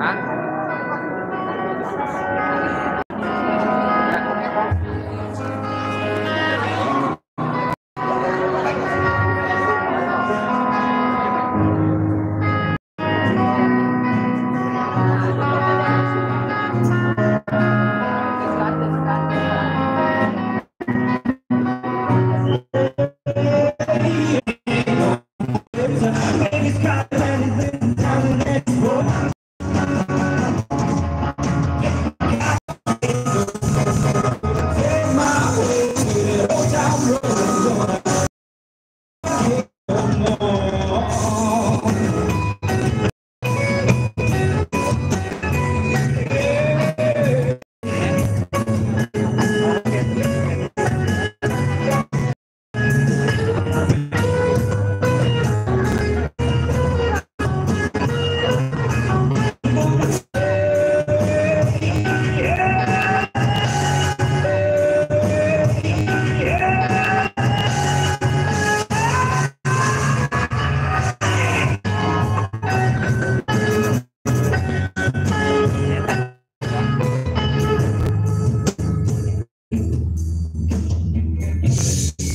啊？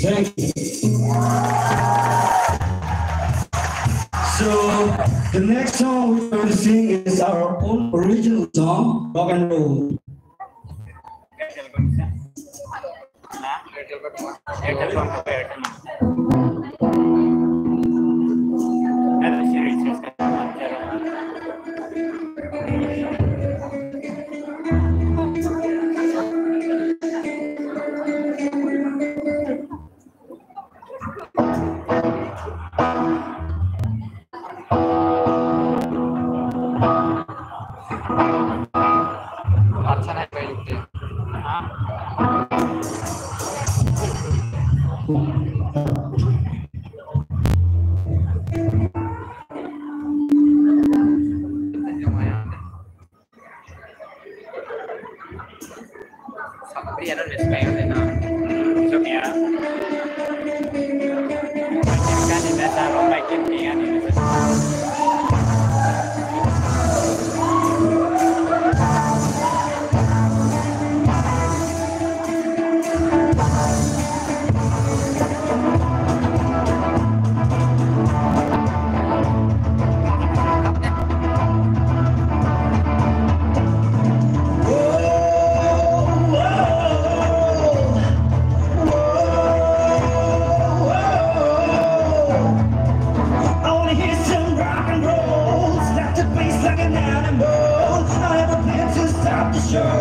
Thank you. So the next song we're going to sing is our own original song, Rock and Roll. Airtel Yeah.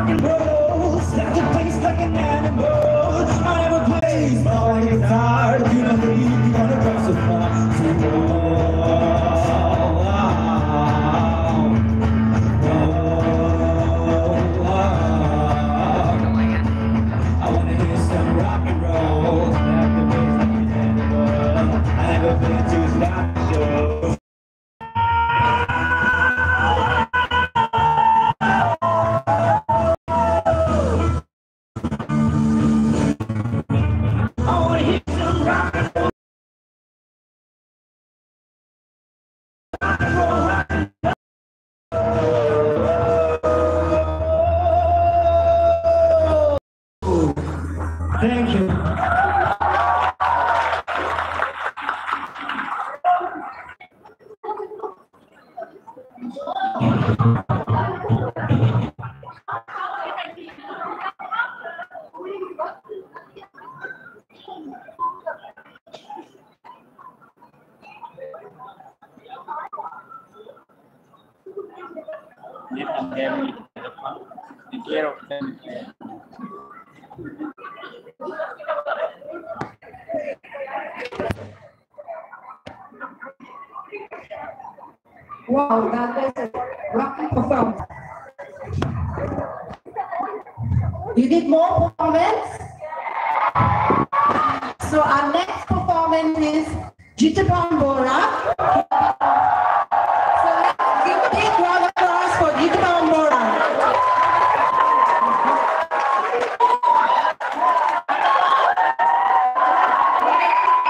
rock and roll. Snap the face like an Wow, that is a rocket performance. You need more performance? So our next performance is Jitapam Bora.